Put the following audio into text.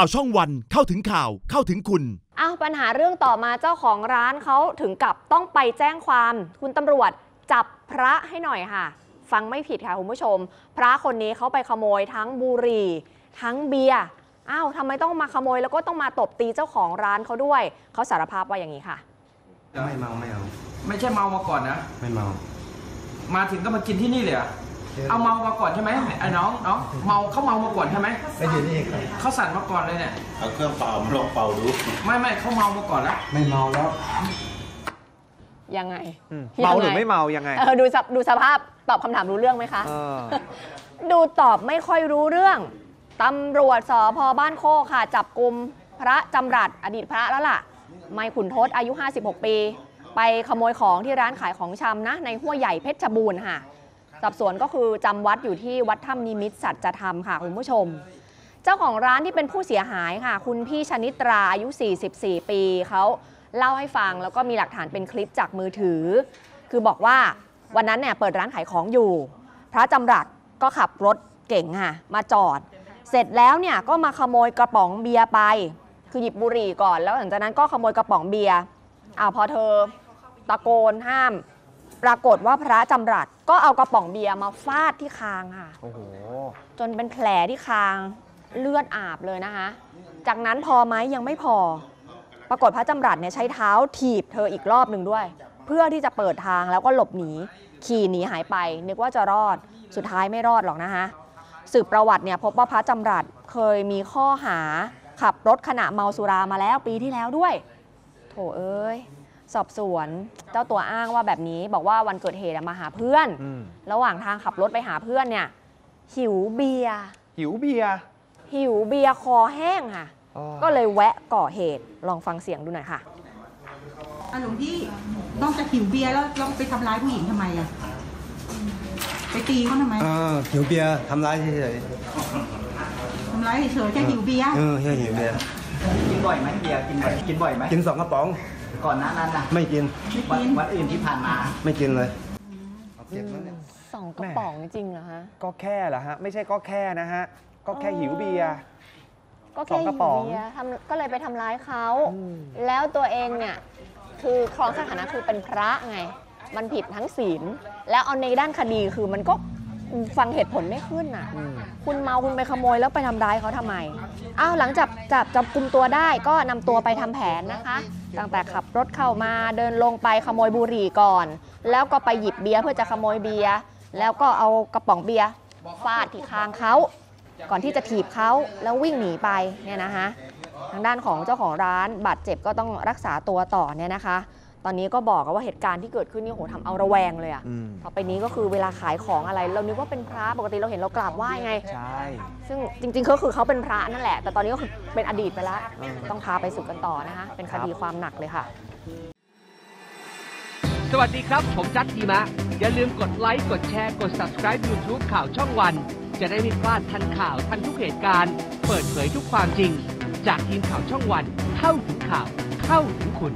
ข่าวช่องวันเข้าถึงข่าวเข้าถึงคุณ อ้าวปัญหาเรื่องต่อมาเจ้าของร้านเขาถึงกับต้องไปแจ้งความ คุณตำรวจจับพระให้หน่อยค่ะ ฟังไม่ผิดค่ะคุณผู้ชม พระคนนี้เขาไปขโมยทั้งบุหรี่ ทั้งเบียร์อ้าวทำไมต้องมาขโมยแล้วก็ต้องมาตบตีเจ้าของร้านเขาด้วยเขาสารภาพว่าอย่างนี้ค่ะ ไม่เมาไม่เอา ไม่ใช่เมามาก่อนนะ ไม่เมา มาถึงก็มากินที่นี่เลยเหรอ เอาเมามาก่อนใช่ไหมไอ้น้องน้องเมาเขาเมามาก่อนใช่ไหมไม่อยู่นี่ครับเขาสั่นมาก่อนเลยเนี่ยเอาเครื่องเป่ามาลองเป่าดูไม่ไม่เขาเมามาก่อนแล้วไม่เมาแล้วยังไงอืมยังไงเมาหรือไม่เมายังไงเออดูสภดูสภาพตอบคำถามรู้เรื่องไหมคะเออดูตอบไม่ค่อยรู้เรื่องตำรวจสพบ้านโคกค่ะ จับกลุ่มพระจำรัดอดีตพระแล้วล่ะ ไม่ขุนทศอายุ 56 ปี ไปขโมยของที่ร้านขายของชำนะ ในห้วยใหญ่เพชรบูรณ์ค่ะ สอบสวนก็คือจำวัดอยู่ที่วัดถ้ำนิมิตสัจธรรมค่ะคุณผู้ชม เจ้าของร้านที่เป็นผู้เสียหายค่ะ คุณพี่ชนิตราอายุ 44 ปีเขาเล่าให้ฟังแล้วก็มีหลักฐานเป็นคลิปจากมือถือ คือบอกว่าวันนั้นเนี่ยเปิดร้านขายของอยู่ พระจำรัดก็ขับรถเก่งค่ะมาจอด เสร็จแล้วเนี่ยก็มาขโมยกระป๋องเบียร์ไป คือหยิบบุหรี่ก่อน แล้วหลังจากนั้นก็ขโมยกระป๋องเบียร์อ้าพอเธอตะโกนห้าม ปรากฏว่าพระจำรัดก็เอากระป๋องเบียร์มาฟาดที่คางค่ะ โอ้โห จนเป็นแผลที่คางเลือดอาบเลยนะคะ จากนั้นพอไหมยังไม่พอ ปรากฏพระจำรัดเนี่ยใช้เท้าถีบเธออีกรอบหนึ่งด้วย เพื่อที่จะเปิดทางแล้วก็หลบหนี ขี่หนีหายไป นึกว่าจะรอด สุดท้ายไม่รอดหรอกนะคะ สืบประวัติเนี่ยพบว่าพระจำรัดเคยมีข้อหาขับรถขณะเมาสุรามาแล้วปีที่แล้วด้วย โถเอ้ย สอบสวนเจ้าตัวอ้างว่าแบบนี้บอกว่าวันเกิดเหตุอะมาหาเพื่อน อืมระหว่างทางขับรถไปหาเพื่อนเนี่ย หิวเบียร์หิวเบียร์หิวเบียร์คอแห้งค่ะ อ๋อก็เลยแวะก่อเหตุลองฟังเสียงดูหน่อยค่ะ อะหลวงพี่นอกจากหิวเบียร์แล้วเราไปทำร้ายผู้หญิงทำไมอะ ไปตีเขาทำไมเออหิวเบียร์ทำร้ายเฉยทำร้ายเฉยๆแค่หิวเบียร์ๆเออแค่หิวเบียร์กินบ่อยไหมเบียร์กินบ่อยกินบ่อยไหมกินสองกระป๋อง ก่อนหน้านั้นนะไม่กินไม่วันกินวันอื่นที่ผ่านมา ไม่กินเลยเจ็บแล้วเนี่ยสองกระป๋องจริงเหรอฮะก็แค่เหรอฮะไม่ใช่ก็แค่นะฮะก็แค่หิวเบียร์ก็สแค่องกหิระวป๋องเบียร์ทำก็เลยไปทำร้ายเขาอืมแล้วตัวเองเนี่ยคือครองสถานะคือเป็นพระไง มันผิดทั้งศีล แล้วเอาในด้านคดีคือมันก็ ฟังเหตุผลไม่ขึ้นน่ะอืมคุณเมาคุณไปขโมยแล้วไปทำร้ายเขาทำไม อ้าวหลังจากจับจับกลุ่มตัวได้ก็นำตัวไปทำแผนนะคะ ตั้งแต่ขับรถเข้ามาเดินลงไปขโมยบุหรี่ก่อน แล้วก็ไปหยิบเบียร์เพื่อจะขโมยเบียร์แล้วก็เอากระป๋องเบียร์ฟาดที่คางเขาก่อนที่จะถีบเขาแล้ววิ่งหนีไปเนี่ยนะคะ ทางด้านของเจ้าของร้านบาดเจ็บก็ต้องรักษาตัวต่อเนี่ยนะคะต อนนี้ก็บอกว่าเหตุการณ์ที่เกิดขึ้นนี่โหทำเอาระแวงเลยอะอืมต่อไปนี้ก็คือเวลาขายของอะไร เรานึกว่าเป็นพระปกติเราเห็นเรากราบไหว้ไง ใช่ ซึ่งจริงๆก็คือเขาเป็นพระนั่นแหละ แต่ตอนนี้ก็คือเป็นอดีตไปแล้วอืมต้องพาไปสึกกันต่อนะคะ เป็นคดีความหนักเลยค่ะ สวัสดีครับ ผมจัดทีมะ อย่าลืมกดไลค์ กดแชร์ กด subscribe YouTube ข่าวช่องวัน จะได้ไม่พลาดทันข่าวทันทุกเหตุการณ์ เปิดเผยทุกความจริง จากทีมข่าวช่องวัน เข้าถึงข่าว เข้าถึงคุณ